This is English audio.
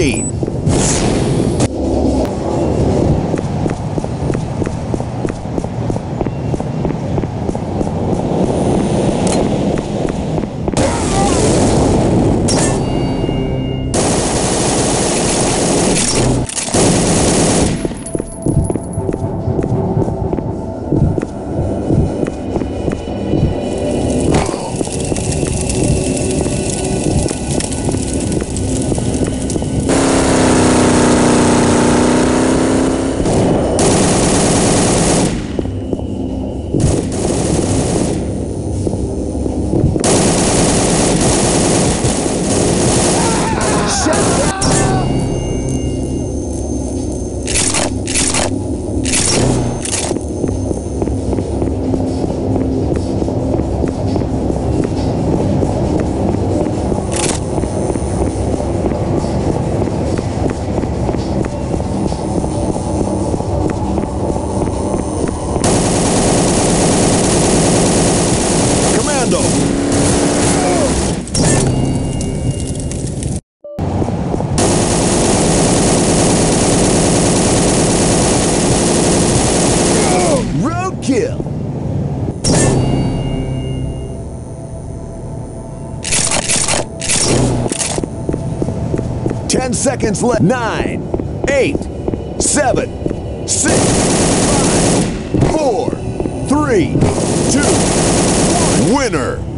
Killing seconds left. Nine, eight, seven, six, five, four, three, two, one. Winner